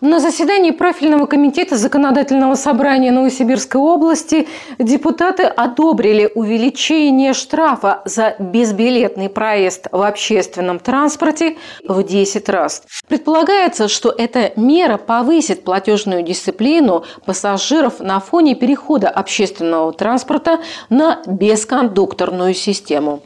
На заседании профильного комитета Законодательного собрания Новосибирской области депутаты одобрили увеличение штрафа за безбилетный проезд в общественном транспорте в 10 раз. Предполагается, что эта мера повысит платежную дисциплину пассажиров на фоне перехода общественного транспорта на бескондукторную систему.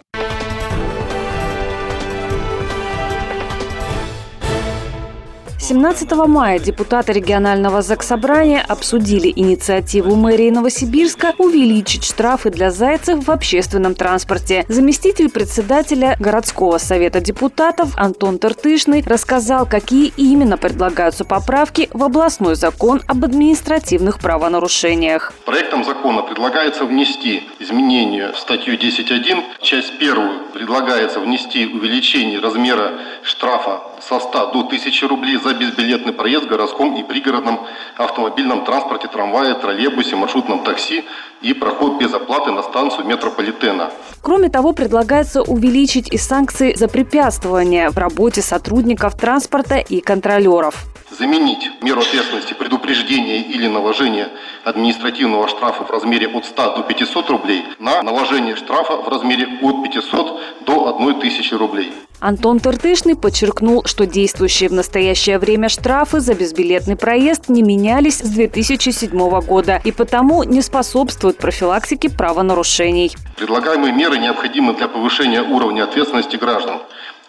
17 мая депутаты регионального заксобрания обсудили инициативу мэрии Новосибирска увеличить штрафы для зайцев в общественном транспорте. Заместитель председателя городского совета депутатов Антон Тартышный рассказал, какие именно предлагаются поправки в областной закон об административных правонарушениях. Проектом закона предлагается внести изменения в статью 10.1. Часть первую предлагается внести увеличение размера штрафа со 100 до 1000 рублей за безбилетный проезд в городском и пригородном автомобильном транспорте, трамвае, троллейбусе, маршрутном такси и проход без оплаты на станцию метрополитена. Кроме того, предлагается увеличить и санкции за препятствование в работе сотрудников транспорта и контролеров заменить меру ответственности предупреждения или наложения административного штрафа в размере от 100 до 500 рублей на наложение штрафа в размере от 500 до 1000 рублей. Антон Тыртышный подчеркнул, что действующие в настоящее время штрафы за безбилетный проезд не менялись с 2007 года и потому не способствуют профилактике правонарушений. Предлагаемые меры необходимы для повышения уровня ответственности граждан.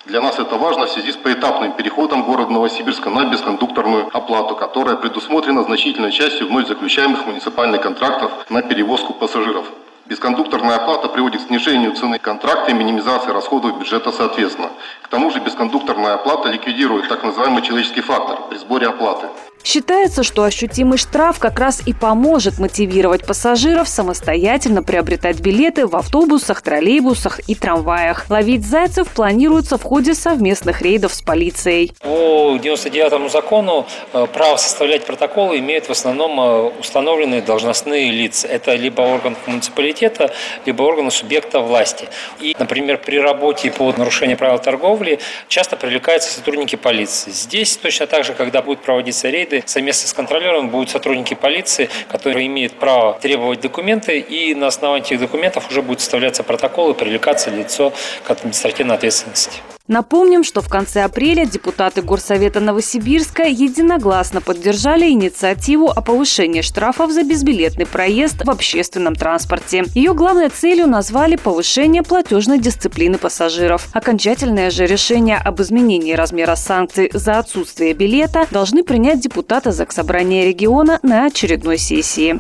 Для нас это важно в связи с поэтапным переходом города Новосибирска на бескондукторную оплату, которая предусмотрена значительной частью вновь заключаемых муниципальных контрактов на перевозку пассажиров. Бескондукторная оплата приводит к снижению цены контракта и минимизации расходов бюджета соответственно. К тому же бескондукторная оплата ликвидирует так называемый человеческий фактор при сборе оплаты. Считается, что ощутимый штраф как раз и поможет мотивировать пассажиров самостоятельно приобретать билеты в автобусах, троллейбусах и трамваях. Ловить зайцев планируется в ходе совместных рейдов с полицией. По 99 закону э, право составлять протоколы имеют в основном э, установленные должностные лица. Это либо орган муниципалитета, либо органы субъекта власти. И, например, при работе по нарушению правил торговли часто привлекаются сотрудники полиции. Здесь точно так же, когда будут проводиться рейды, документы. Совместно с контролером будут сотрудники полиции, которые имеют право требовать документы, и на основании этих документов уже будет составляться протокол и привлекаться лицо к административной ответственности. Напомним, что в конце апреля депутаты Горсовета Новосибирска единогласно поддержали инициативу о повышении штрафов за безбилетный проезд в общественном транспорте. Ее главной целью назвали повышение платежной дисциплины пассажиров. Окончательное же решение об изменении размера санкций за отсутствие билета должны принять депутаты Заксобрания региона на очередной сессии.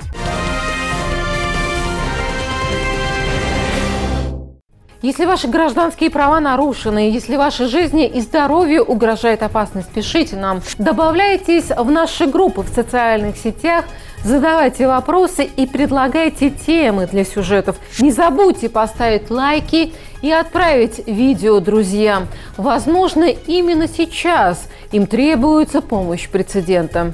Если ваши гражданские права нарушены, если вашей жизни и здоровью угрожает опасность, пишите нам. Добавляйтесь в наши группы в социальных сетях, задавайте вопросы и предлагайте темы для сюжетов. Не забудьте поставить лайки и отправить видео друзьям. Возможно, именно сейчас им требуется помощь прецедента.